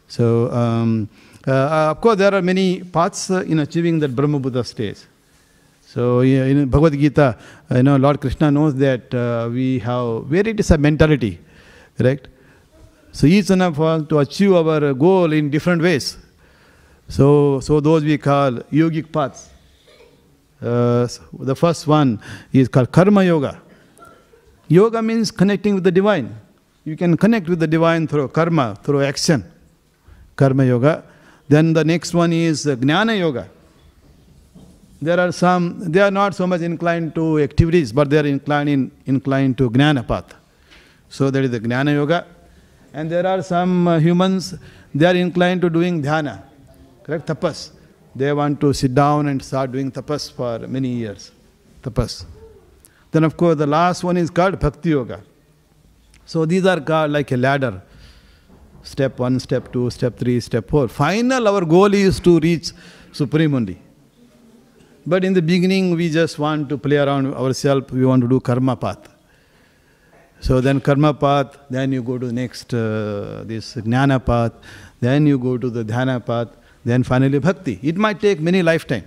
So, um, uh, uh, of course, there are many paths uh, in achieving that Brahma Bhuta stage. So, yeah, in Bhagavad Gita, you know, Lord Krishna knows that uh, we have where it is a mentality, correct? So, each one of us to achieve our goal in different ways. So, so those we call yogic paths. Uh, the first one is called karma yoga. Yoga means connecting with the divine. You can connect with the divine through karma, through action. Karma yoga. Then the next one is jnana yoga. There are some, they are not so much inclined to activities, but they are inclined, in, inclined to jnana path. So there is the jnana yoga. And there are some uh, humans, they are inclined to doing dhyana, correct? Tapas. They want to sit down and start doing tapas for many years. Tapas. Then, of course, the last one is called bhakti yoga. So these are called like a ladder. Step one, step two, step three, step four. Final, our goal is to reach supreme only. But in the beginning, we just want to play around ourselves. We want to do karma path. So then karma path, then you go to next uh, this jnana path, then you go to the dhyana path, then finally bhakti. It might take many lifetime.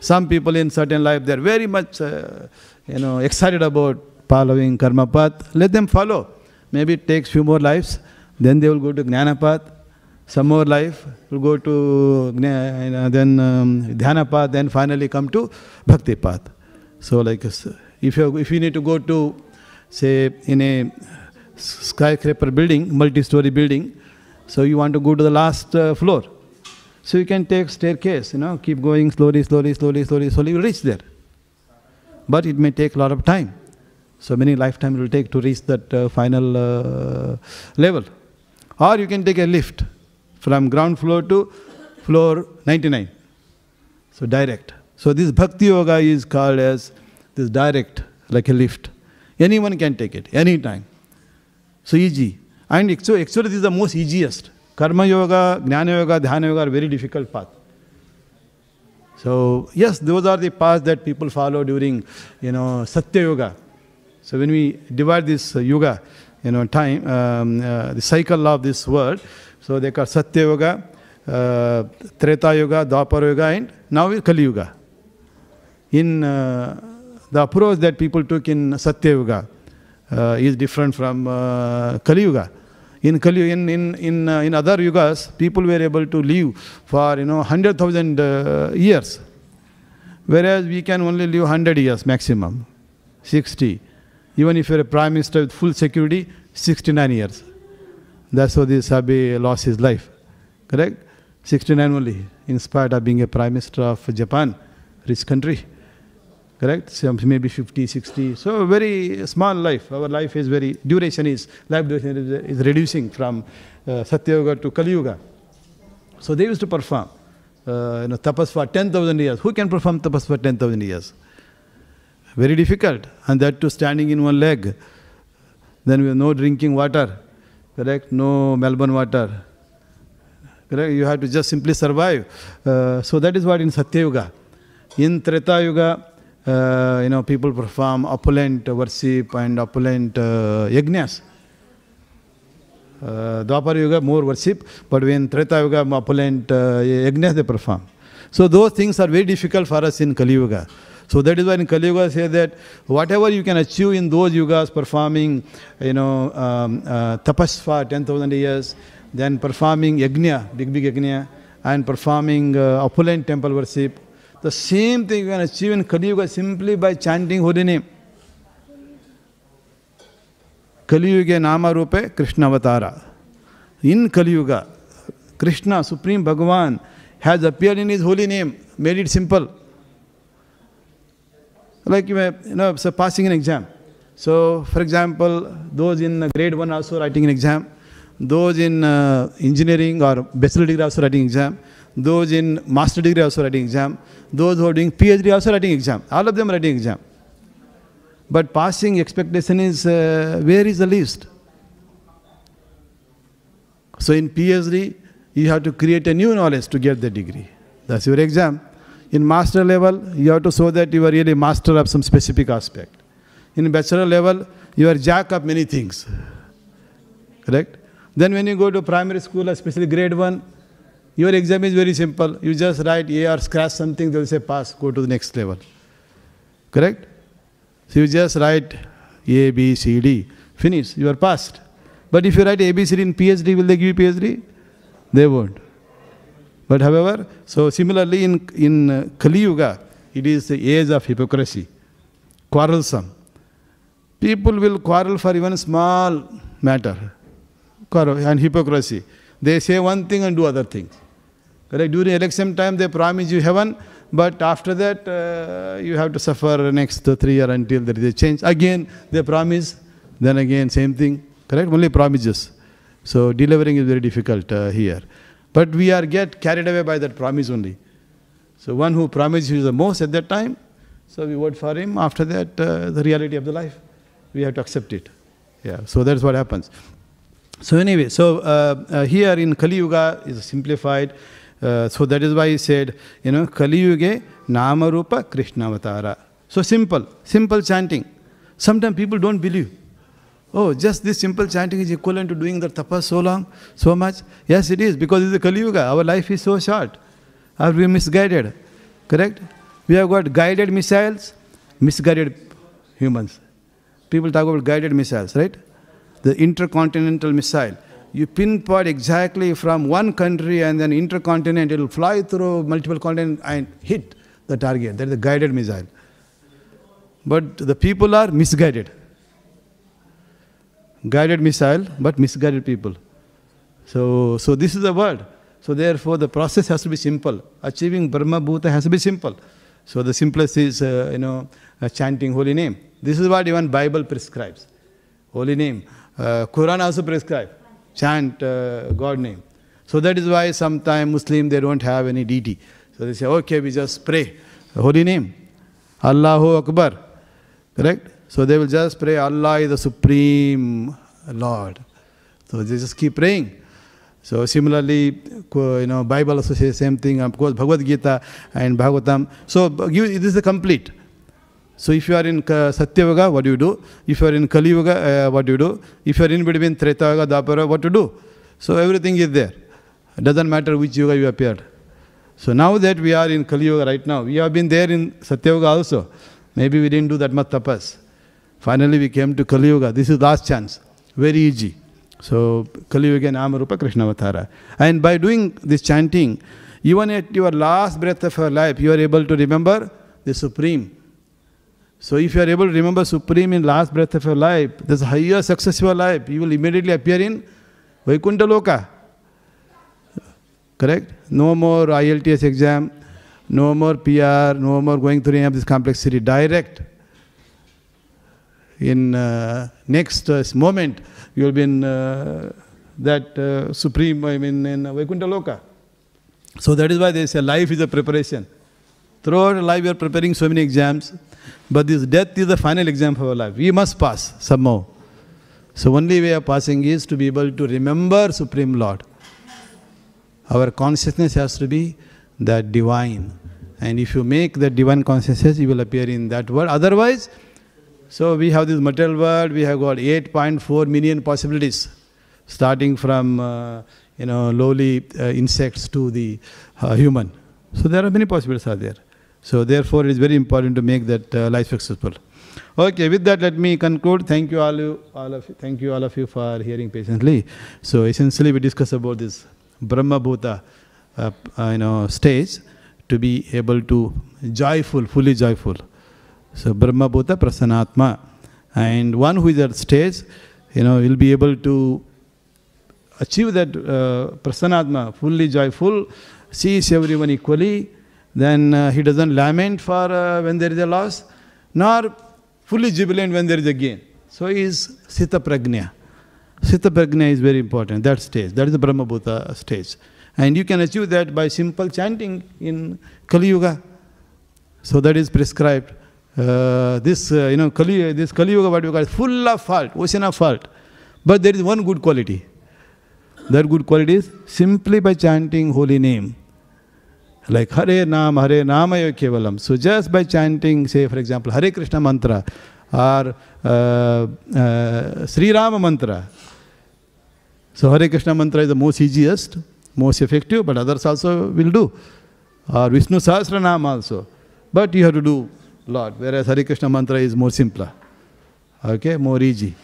Some people in certain life they are very much uh, you know excited about following karma path. Let them follow. Maybe it takes few more lives, then they will go to jnana path. Some more life will go to jna- then um, dhyana path, then finally come to bhakti path. So like uh, if you if you need to go to say in a skyscraper building, multi-story building, so you want to go to the last uh, floor. So you can take staircase, you know, keep going slowly, slowly, slowly, slowly, slowly, you reach there. But it may take a lot of time. So many lifetime it will take to reach that uh, final uh, level. Or you can take a lift from ground floor to floor 99. So direct. So this bhakti yoga is called as this direct, like a lift. Anyone can take it, anytime. So easy. And actually, this is the most easiest. Karma yoga, jnana yoga, dhyana yoga are very difficult path. So yes, those are the paths that people follow during, you know, Satya yuga. So when we divide this uh, yoga, you know, time, um, uh, the cycle of this world, so they call Satya yuga, uh, Treta yuga, Dwapara yuga, and now is Kali yuga. In uh, the approach that people took in Satya yuga uh, is different from uh, Kali yuga. In Kali, in in in, uh, in other yugas, people were able to live for you know hundred thousand uh, years, whereas we can only live hundred years maximum, sixty. Even if you're a prime minister with full security, sixty-nine years. That's how this Abe lost his life. Correct? Sixty-nine only, in spite of being a prime minister of Japan, rich country correct? Maybe 50 60 so very small life. Our life is very duration is life duration is, is reducing from uh, to kali yuga so they used to perform uh, you know tapas for 10000 years. Who can perform tapas for 10000 years? Very difficult. And that too standing in one leg then we have no drinking water correct? No melbourne water correct? You have to just simply survive. Uh, so that is what in satya yuga in treta yuga uh, you know, people perform opulent worship and opulent uh, yajnas. Uh, Yuga, more worship, but when Treta Yuga, opulent uh, yajnas they perform. So those things are very difficult for us in Kali Yuga. So that is why in Kali Yuga say that whatever you can achieve in those yugas, performing, you know, um, uh, tapas for 10,000 years, then performing yajna, big big yajna, and performing uh, opulent temple worship, the same thing you can achieve in Kali Yuga simply by chanting holy name. Kali Yuga Nama Rupe Krishna Avatara. In Kali Yuga, Krishna, Supreme Bhagavan, has appeared in his holy name, made it simple. like you may, you know, so passing an exam. So, for example, those in grade one also writing an exam, those in uh, engineering or bachelor degree also writing exam, those in master degree also writing exam, those who are doing PhD also writing exam. All of them writing exam. But passing expectation is uh, where is the least? So in PhD, you have to create a new knowledge to get the degree. That's your exam. In master level, you have to show that you are really master of some specific aspect. In bachelor level, you are jack of many things. Correct? Then when you go to primary school, especially grade 1, your exam is very simple. You just write A or scratch something, they will say pass, go to the next level. Correct? So you just write A, B, C, D, finish, you are passed. But if you write A, B, C, D in PhD, will they give you PhD? They won't. But however, so similarly in, in uh, Kali Yuga, it is the age of hypocrisy, quarrelsome. People will quarrel for even a small matter, quarrel and hypocrisy. They say one thing and do other things. Correct? During election time, they promise you heaven, but after that, uh, you have to suffer next three years until there is a change. Again, they promise, then again, same thing. Correct? Only promises. So delivering is very difficult uh, here. But we are get carried away by that promise only. So one who promised you the most at that time, so we vote for him. After that, uh, the reality of the life, we have to accept it. Yeah. So that's what happens. So anyway, so uh, uh, here in Kali Yuga is simplified. Uh, so that is why he said, you know, Kali Yuga Nama Rupa Krishna Avatara. So simple, simple chanting. Sometimes people don't believe. Oh, just this simple chanting is equivalent to doing the tapas so long, so much. Yes, it is, because it's a Kali Yuga. Our life is so short. Are we misguided? Correct? We have got guided missiles, misguided humans. People talk about guided missiles, right? The intercontinental missile. You pinpoint exactly from one country and then intercontinent, it will fly through multiple continents and hit the target. That is a guided missile. But the people are misguided guided missile, but misguided people. So, so this is the world. So therefore, the process has to be simple. Achieving Brahma Bhuta has to be simple. So the simplest is, uh, you know, uh, chanting holy name. This is what even Bible prescribes. Holy name. Uh, Quran also prescribe. Chant uh, God name. So that is why sometimes Muslim they don't have any deity. So they say, okay, we just pray. Holy name. Allahu Akbar. Correct? So they will just pray, Allah is the Supreme Lord. So they just keep praying. So similarly, you know, Bible also says same thing. Of course, Bhagavad Gita and Bhagavatam. So this is the complete. So if you are in Satya Yuga, what do you do? If you are in Kali Yuga, uh, what do you do? If you are in between Treta Yuga, Dwapara, what to do? So everything is there. It doesn't matter which Yuga you appeared. So now that we are in Kali Yuga right now, we have been there in Satya Yuga also. Maybe we didn't do that much tapas. Finally, we came to Kali Yuga. This is last chance. Very easy. So, Kali Yuga Namarupa Krishna. And by doing this chanting, even at your last breath of your life, you are able to remember the Supreme. So, if you are able to remember Supreme in last breath of your life, this higher success of your life, you will immediately appear in Vaikuntha Loka. Correct? No more IELTS exam, no more PR, no more going through any of this complexity. Direct in uh, next uh, moment you will be in uh, that uh, supreme I mean in Vaikuntha Loka. So that is why they say life is a preparation. Throughout life you are preparing so many exams, but this death is the final exam for our life. We must pass somehow. So only way of passing is to be able to remember Supreme Lord. Our consciousness has to be that divine. And if you make that divine consciousness, you will appear in that world. Otherwise, so we have this material world, we have got 8.4 million possibilities, starting from uh, you know lowly uh, insects to the uh, human. So there are many possibilities are there. So therefore, it is very important to make that uh, life successful. Okay, with that, let me conclude. Thank you all, you, all of you, thank you all of you for hearing patiently. So essentially, we discuss about this Brahma Bhuta, uh, uh, you know, stage to be able to joyful, fully joyful. So Brahma Bhuta Prasannatma. And one who is at stage, you know, will be able to achieve that uh, Prasannatma, fully joyful, sees everyone equally, then uh, he doesn't lament for uh, when there is a loss, nor fully jubilant when there is a gain. So he is Sthita Prajna. Sthita Prajna is very important, that stage. That is the Brahma Bhuta stage. And you can achieve that by simple chanting in Kali Yuga. So that is prescribed. Uh, this, uh, you know, Kali, this Kali Yuga, what you call, is full of fault, ocean of fault. But there is one good quality. That good quality is simply by chanting holy name. Like Hare Nam, Hare Namaya Kevalam. So just by chanting, say for example, Hare Krishna mantra or uh, uh, Sri Rama mantra. So Hare Krishna mantra is the most easiest, most effective, but others also will do. Or Vishnu Sahasranam also. But you have to do lot, whereas Hare Krishna mantra is more simpler. Okay, more easy.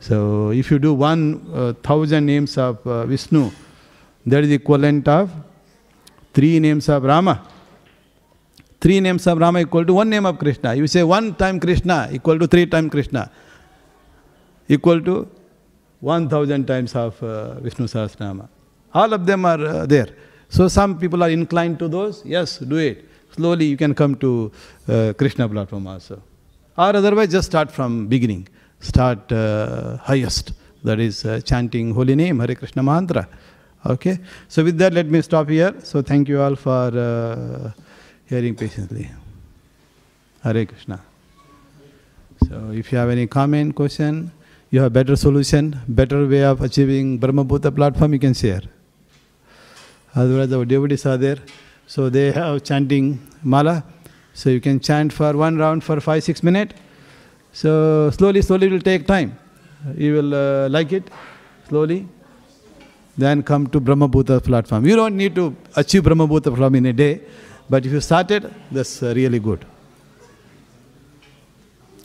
So if you do one uh, thousand names of uh, Vishnu, that is equivalent of three names of Rama. Three names of Rama equal to one name of Krishna. You say one time Krishna equal to three times Krishna, equal to one thousand times of uh, Vishnu Sahasranama. All of them are uh, there. So some people are inclined to those. Yes, do it. Slowly you can come to uh, Krishna platform also. Or otherwise just start from beginning. Start uh, highest. That is uh, chanting holy name, Hare Krishna mantra. Okay. So with that, let me stop here. So thank you all for uh, hearing patiently. Hare Krishna. So if you have any comment, question, you have better solution, better way of achieving Brahma Bhuta platform, you can share. Otherwise, our devotees are there. So they have chanting mala. So you can chant for one round for five, six minutes. So slowly, slowly it will take time. You will uh, like it slowly. Then come to Brahma Bhuta platform. You don't need to achieve Brahma Bhuta platform in a day, but if you started, that's really good.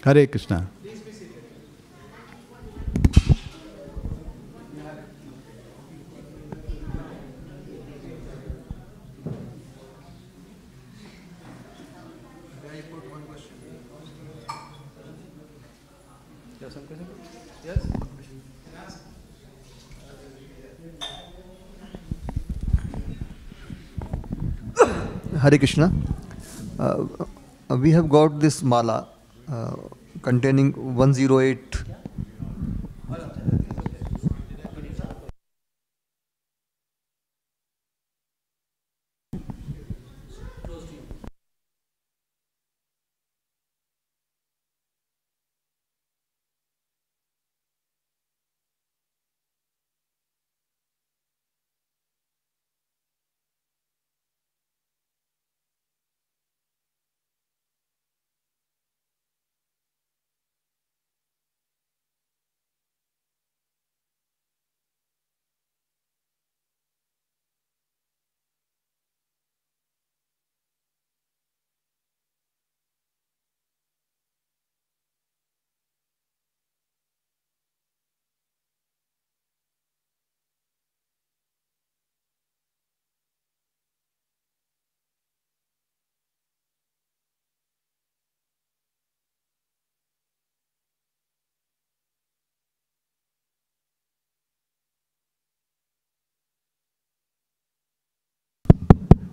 Hare Krishna. Hare Krishna. Uh, uh, we have got this mala uh, containing 108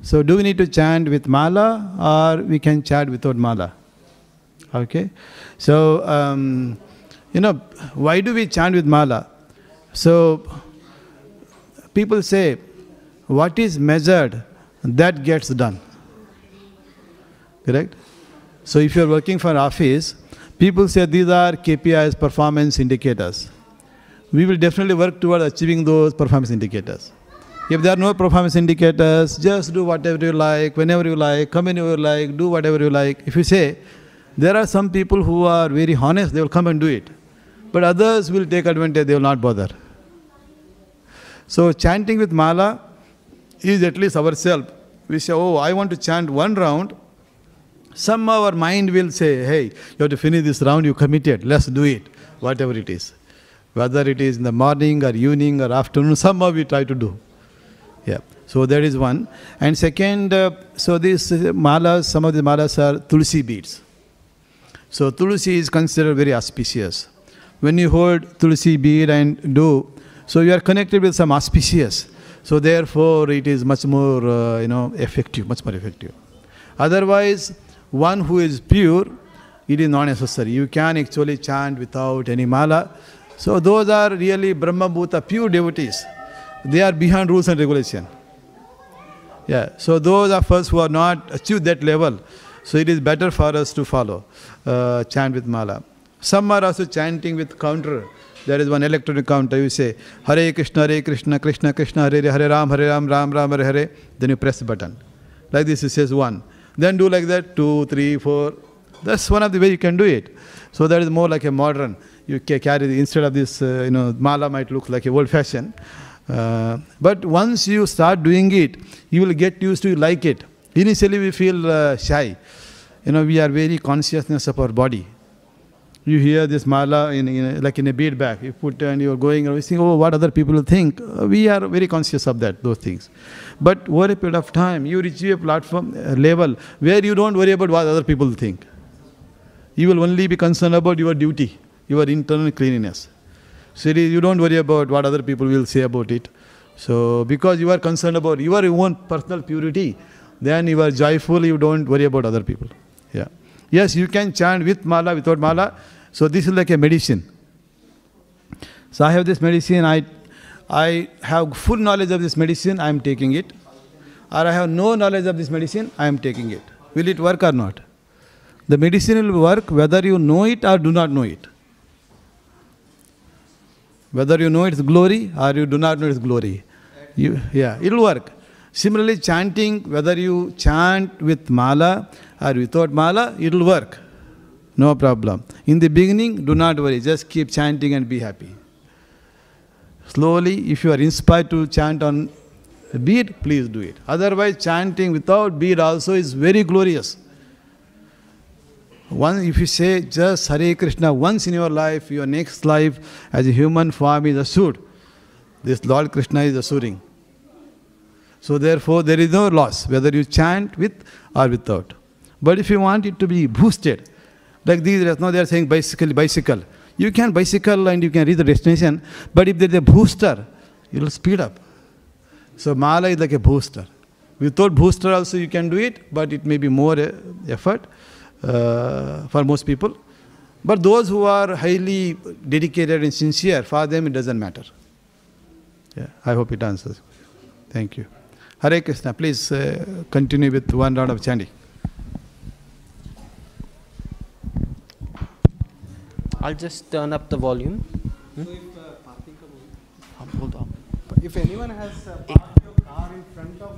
So do we need to chant with mala or we can chant without mala? Okay. So um, you know why do we chant with mala? So people say what is measured that gets done. Correct? So if you are working for office, people say these are KPIs, performance indicators. We will definitely work toward achieving those performance indicators. If there are no performance indicators, just do whatever you like, whenever you like, come whenever you like, do whatever you like. If you say, there are some people who are very honest, they will come and do it. But others will take advantage, they will not bother. So chanting with mala is at least ourselves. We say, oh, I want to chant one round. Somehow our mind will say, hey, you have to finish this round, you committed, let's do it, whatever it is. Whether it is in the morning or evening or afternoon, somehow we try to do. Yeah. So that is one. And second, uh, so these uh, malas, some of the malas are tulsi beads. So tulsi is considered very auspicious. When you hold tulsi bead and do, so you are connected with some auspicious. So therefore, it is much more, uh, you know, effective, much more effective. Otherwise, one who is pure, it is not necessary. You can actually chant without any mala. So those are really Brahma Bhuta, pure devotees. They are behind rules and regulation. Yeah, so those of us who are not achieved that level, so it is better for us to follow, uh, chant with mala. Some are also chanting with counter. There is one electronic counter. You say Hare Krishna, Hare Krishna, Krishna Krishna, Hare Hare, Hare Ram, Hare Ram, Ram Ram, Hare Hare. Then you press the button. Like this, it says one. Then do like that, two, three, four. That's one of the way you can do it. So that is more like a modern. You carry instead of this, uh, you know, mala might look like a old fashioned. Uh, but once you start doing it, you will get used to you like it. Initially, we feel uh, shy. You know, we are very consciousness of our body. You hear this mala in, in like in a bead bag. You put and you're going and you think, oh, what other people will think. Uh, we are very conscious of that, those things. But over a period of time, you reach a platform uh, level where you don't worry about what other people think. You will only be concerned about your duty, your internal cleanliness. So you don't worry about what other people will say about it. So because you are concerned about your own personal purity, then you are joyful, you don't worry about other people. Yeah. Yes, you can chant with mala, without mala. So this is like a medicine. So I have this medicine, I I have full knowledge of this medicine, I am taking it. Or I have no knowledge of this medicine, I am taking it. Will it work or not? The medicine will work whether you know it or do not know it. Whether you know its glory or you do not know its glory. You, yeah, it will work. Similarly, chanting, whether you chant with mala or without mala, it will work. No problem. In the beginning, do not worry, just keep chanting and be happy. Slowly, if you are inspired to chant on bead, please do it. Otherwise, chanting without bead also is very glorious. One, if you say just Hare Krishna once in your life, your next life as a human form is assured. This Lord Krishna is assuring. So therefore, there is no loss whether you chant with or without. But if you want it to be boosted, like these, now they are saying bicycle, bicycle. You can bicycle and you can reach the destination, but if there is a booster, it will speed up. So mala is like a booster. Without booster also you can do it, but it may be more uh, effort uh, for most people. But those who are highly dedicated and sincere, for them it doesn't matter. Yeah, I hope it answers. Thank you. Hare Krishna, please uh, continue with one round of chanting. I'll just turn up the volume. If anyone has uh, parked your car in front of